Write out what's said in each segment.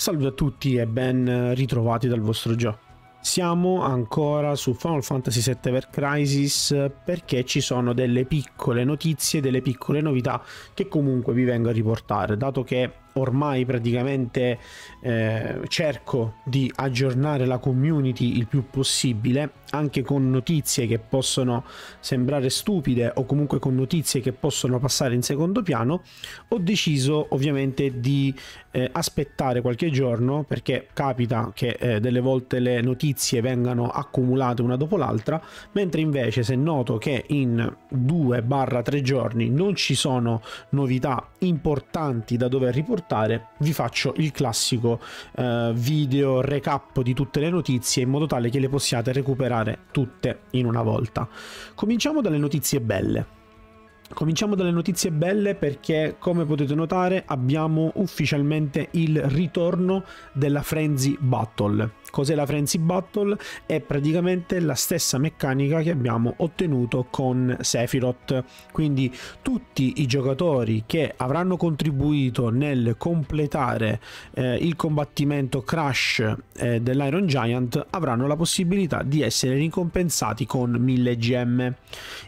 Salve a tutti e ben ritrovati dal vostro Gio. Siamo ancora su Final Fantasy VII Ever Crisis perché ci sono delle piccole notizie, delle piccole novità che comunque vi vengo a riportare, dato che ormai praticamente eh, cerco di aggiornare la community il più possibile anche con notizie che possono sembrare stupide o comunque con notizie che possono passare in secondo piano ho deciso ovviamente di eh, aspettare qualche giorno perché capita che eh, delle volte le notizie vengano accumulate una dopo l'altra mentre invece se noto che in 2-3 giorni non ci sono novità importanti da dover riportare portare, vi faccio il classico eh, video recap di tutte le notizie in modo tale che le possiate recuperare tutte in una volta. Cominciamo dalle notizie belle. Cominciamo dalle notizie belle perché come potete notare abbiamo ufficialmente il ritorno della Frenzy Battle. Cos'è la Frenzy Battle? È praticamente la stessa meccanica che abbiamo ottenuto con Sephiroth. Quindi tutti i giocatori che avranno contribuito nel completare eh, il combattimento Crash eh, dell'Iron Giant avranno la possibilità di essere ricompensati con 1000 gemme.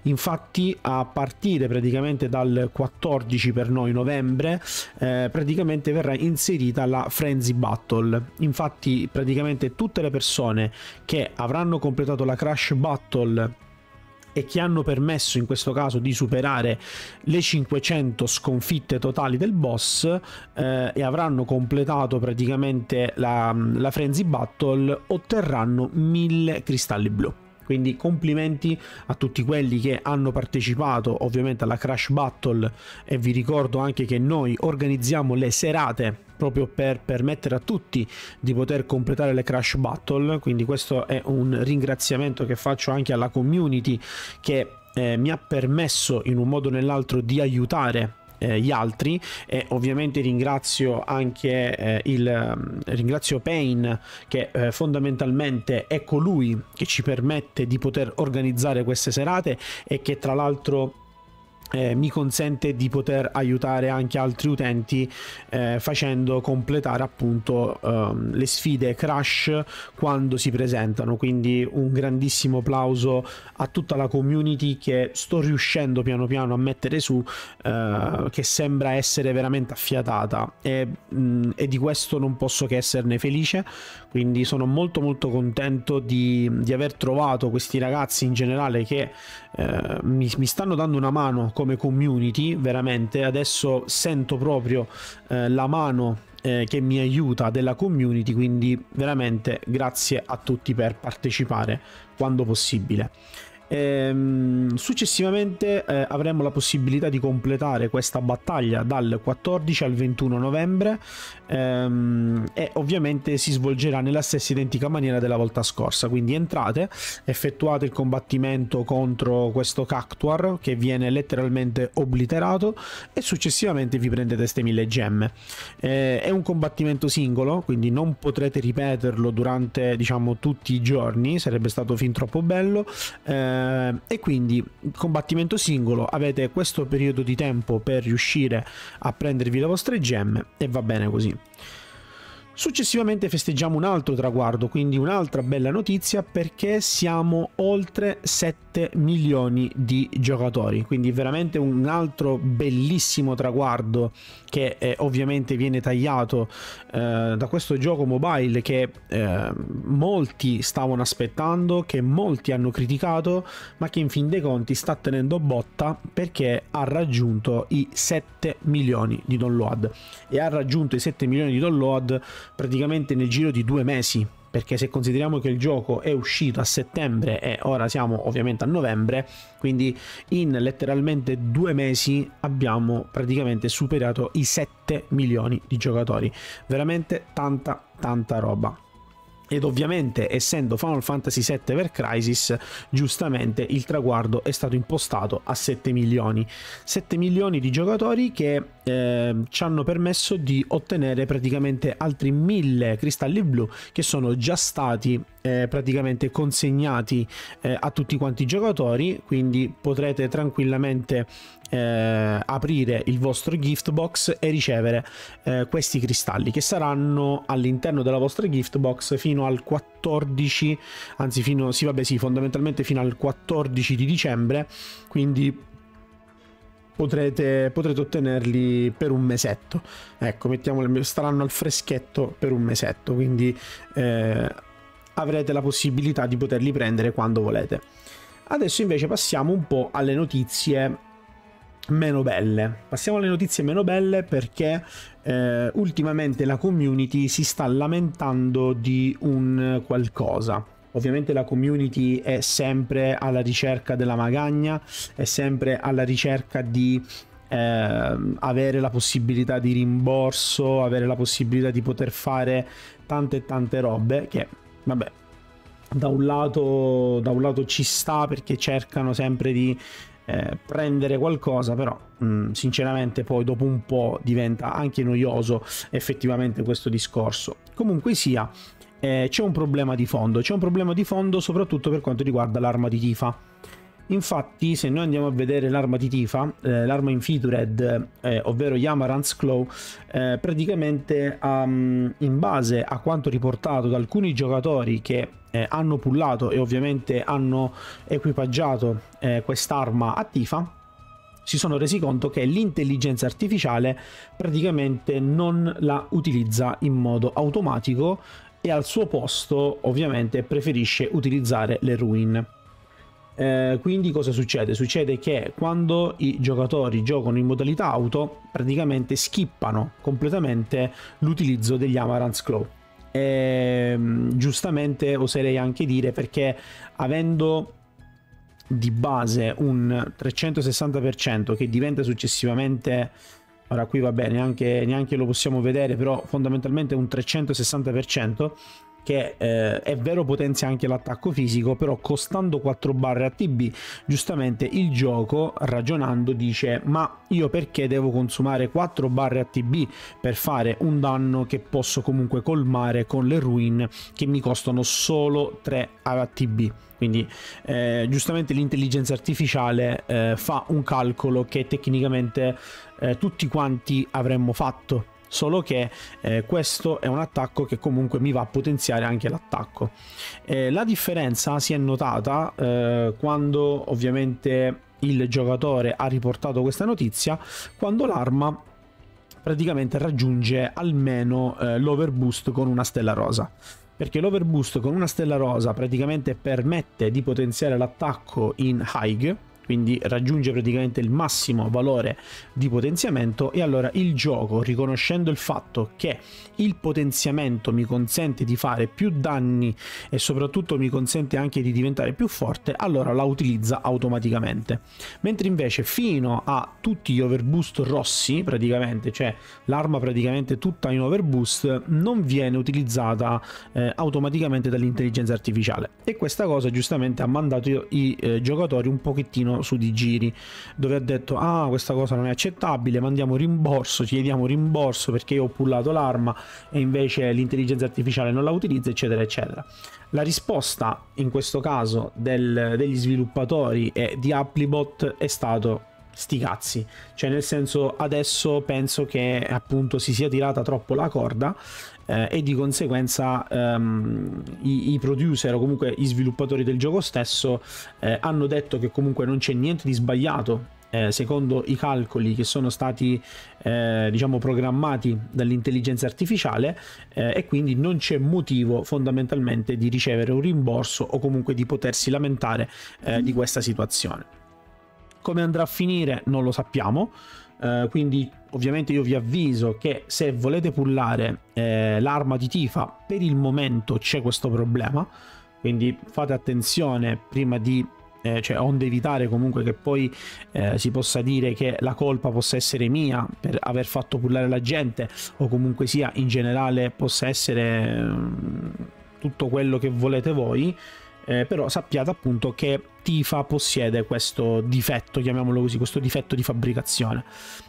Infatti a partire praticamente dal 14 per noi novembre eh, praticamente verrà inserita la Frenzy Battle. Infatti praticamente tutte le persone che avranno completato la Crash Battle e che hanno permesso in questo caso di superare le 500 sconfitte totali del boss eh, e avranno completato praticamente la, la Frenzy Battle otterranno 1000 cristalli blu. Quindi complimenti a tutti quelli che hanno partecipato ovviamente alla Crash Battle. E vi ricordo anche che noi organizziamo le serate proprio per permettere a tutti di poter completare le Crash Battle, quindi questo è un ringraziamento che faccio anche alla community che eh, mi ha permesso in un modo o nell'altro di aiutare eh, gli altri. E ovviamente ringrazio anche eh, il mm, ringrazio Payne che eh, fondamentalmente è colui che ci permette di poter organizzare queste serate e che tra l'altro eh, mi consente di poter aiutare anche altri utenti eh, facendo completare appunto ehm, le sfide crash quando si presentano. Quindi un grandissimo applauso a tutta la community che sto riuscendo piano piano a mettere su eh, che sembra essere veramente affiatata. E, mh, mm, e, di questo non posso che esserne felice. Quindi sono molto molto contento di, di aver trovato questi ragazzi in generale che eh, mi, mi stanno dando una mano come community, veramente adesso sento proprio eh, la mano eh, che mi aiuta della community, quindi veramente grazie a tutti per partecipare quando possibile. Ehm, successivamente eh, avremo la possibilità di completare questa battaglia dal 14 al 21 novembre ehm, e ovviamente si svolgerà nella stessa identica maniera della volta scorsa. Quindi entrate, effettuate il combattimento contro questo Cactuar che viene letteralmente obliterato e successivamente vi prendete queste mille gemme. Eh, è un combattimento singolo, quindi non potrete ripeterlo durante diciamo tutti i giorni, sarebbe stato fin troppo bello. Eh, eh, e quindi combattimento singolo avete questo periodo di tempo per riuscire a prendervi le vostre gemme e va bene così. Successivamente festeggiamo un altro traguardo, quindi un'altra bella notizia perché siamo oltre 7 milioni di giocatori, quindi veramente un altro bellissimo traguardo che eh, ovviamente viene tagliato eh, da questo gioco mobile che eh, molti stavano aspettando, che molti hanno criticato, ma che in fin dei conti sta tenendo botta perché ha raggiunto i 7 milioni di download. E ha raggiunto i 7 milioni di download praticamente nel giro di due mesi perché se consideriamo che il gioco è uscito a settembre e ora siamo ovviamente a novembre, quindi in letteralmente due mesi abbiamo praticamente superato i 7 milioni di giocatori. Veramente tanta tanta roba ed ovviamente essendo Final Fantasy VII Ever Crisis giustamente il traguardo è stato impostato a 7 milioni. 7 milioni di giocatori che eh, ci hanno permesso di ottenere praticamente altri 1000 cristalli blu che sono già stati eh, praticamente consegnati eh, a tutti quanti i giocatori, quindi potrete tranquillamente eh, aprire il vostro gift box e ricevere eh, questi cristalli che saranno all'interno della vostra gift box fino al 14, anzi fino, sì vabbè sì, fondamentalmente fino al 14 di dicembre, quindi Potrete, potrete, ottenerli per un mesetto. Ecco, mettiamoli, staranno al freschetto per un mesetto, quindi eh, avrete la possibilità di poterli prendere quando volete. Adesso invece passiamo un po' alle notizie meno belle. Passiamo alle notizie meno belle perché eh, ultimamente la community si sta lamentando di un qualcosa. Ovviamente la community è sempre alla ricerca della magagna, è sempre alla ricerca di eh, avere la possibilità di rimborso, avere la possibilità di poter fare tante e tante robe che vabbè, da un lato, da un lato ci sta perché cercano sempre di eh, prendere qualcosa, però mh, mm, sinceramente poi dopo un po' diventa anche noioso effettivamente questo discorso. Comunque sia, eh, c'è un problema di fondo, c'è un problema di fondo soprattutto per quanto riguarda l'arma di Tifa. Infatti, se noi andiamo a vedere l'arma di Tifa, eh, l'arma in Featured, eh, ovvero Yamarant's Claw, eh, praticamente um, in base a quanto riportato da alcuni giocatori che eh, hanno pullato e ovviamente hanno equipaggiato eh, quest'arma a Tifa, si sono resi conto che l'intelligenza artificiale praticamente non la utilizza in modo automatico e al suo posto ovviamente preferisce utilizzare le ruin. Eh, quindi cosa succede? Succede che quando i giocatori giocano in modalità auto, praticamente skippano completamente l'utilizzo degli Amaranth Claw. E, giustamente oserei anche dire perché avendo di base un 360% che diventa successivamente ora qui va bene neanche, neanche lo possiamo vedere però fondamentalmente un 360% che eh, è vero potenzia anche l'attacco fisico, però costando 4 barre ATB, giustamente il gioco ragionando dice ma io perché devo consumare 4 barre ATB per fare un danno che posso comunque colmare con le ruin che mi costano solo 3 ATB. Quindi eh, giustamente l'intelligenza artificiale eh, fa un calcolo che tecnicamente eh, tutti quanti avremmo fatto solo che eh, questo è un attacco che comunque mi va a potenziare anche l'attacco. Eh, la differenza si è notata eh, quando ovviamente il giocatore ha riportato questa notizia, quando l'arma praticamente raggiunge almeno eh, l'overboost con una stella rosa perché l'overboost con una stella rosa praticamente permette di potenziare l'attacco in high quindi raggiunge praticamente il massimo valore di potenziamento. E allora il gioco riconoscendo il fatto che il potenziamento mi consente di fare più danni e soprattutto mi consente anche di diventare più forte allora la utilizza automaticamente. Mentre invece fino a tutti gli overboost rossi praticamente cioè l'arma praticamente tutta in overboost non viene utilizzata eh, automaticamente dall'intelligenza artificiale. E questa cosa giustamente ha mandato i eh, giocatori un pochettino pochino su di giri dove ha detto ah questa cosa non è accettabile mandiamo rimborso chiediamo rimborso perché io ho pullato l'arma e invece l'intelligenza artificiale non la utilizza eccetera eccetera. La risposta in questo caso del, degli sviluppatori e di Applibot è stato sti cazzi cioè nel senso adesso penso che appunto si sia tirata troppo la corda eh, e di conseguenza ehm, i, i, producer o comunque gli sviluppatori del gioco stesso eh, hanno detto che comunque non c'è niente di sbagliato eh, secondo i calcoli che sono stati eh, diciamo programmati dall'intelligenza artificiale eh, e quindi non c'è motivo fondamentalmente di ricevere un rimborso o comunque di potersi lamentare eh, di questa situazione. Come andrà a finire non lo sappiamo Uh, quindi ovviamente io vi avviso che se volete pullare eh, l'arma di Tifa per il momento c'è questo problema. Quindi fate attenzione prima di eh, cioè onde evitare comunque che poi eh, si possa dire che la colpa possa essere mia per aver fatto pullare la gente o comunque sia in generale possa essere mm, tutto quello che volete voi. Eh, però sappiate appunto che Tifa possiede questo difetto, chiamiamolo così, questo difetto di fabbricazione.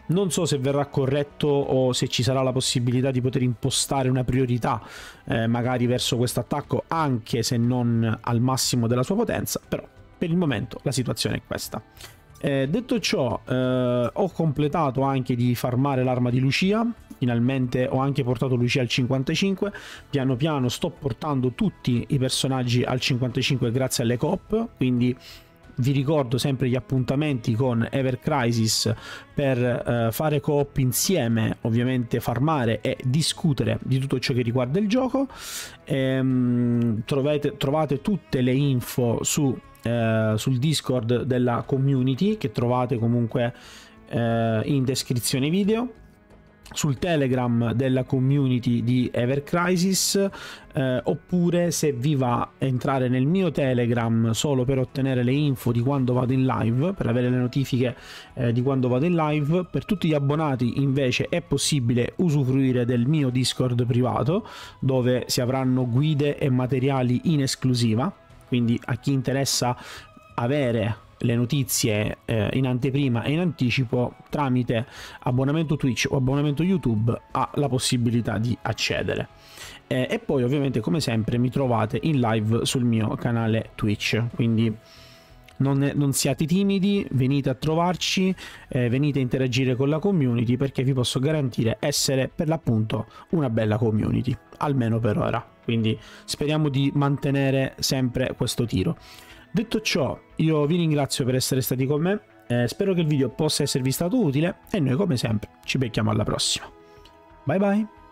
Non so se verrà corretto o se ci sarà la possibilità di poter impostare una priorità eh, magari verso questo attacco, anche se non al massimo della sua potenza, però per il momento la situazione è questa. Eh, detto ciò, eh, ho completato anche di farmare l'arma di Lucia. Finalmente ho anche portato Lucia al 55. Piano piano sto portando tutti i personaggi al 55 grazie alle coop. Quindi vi ricordo sempre gli appuntamenti con Ever Crisis per eh, fare coop insieme, ovviamente farmare e discutere di tutto ciò che riguarda il gioco. Ehm, trovate, trovate tutte le info su eh, sul Discord della community che trovate comunque eh, in descrizione video sul Telegram della community di Ever Crisis eh, oppure se vi va entrare nel mio Telegram solo per ottenere le info di quando vado in live, per avere le notifiche eh, di quando vado in live. Per tutti gli abbonati invece è possibile usufruire del mio Discord privato dove si avranno guide e materiali in esclusiva quindi a chi interessa avere le notizie eh, in anteprima e in anticipo tramite abbonamento Twitch o abbonamento YouTube ha la possibilità di accedere. Eh, e poi ovviamente come sempre mi trovate in live sul mio canale Twitch, quindi non, non siate timidi, venite a trovarci, eh, venite a interagire con la community perché vi posso garantire essere per l'appunto una bella community, almeno per ora. Quindi speriamo di mantenere sempre questo tiro. Detto ciò, io vi ringrazio per essere stati con me, eh, spero che il video possa esservi stato utile e noi come sempre ci becchiamo alla prossima. Bye bye!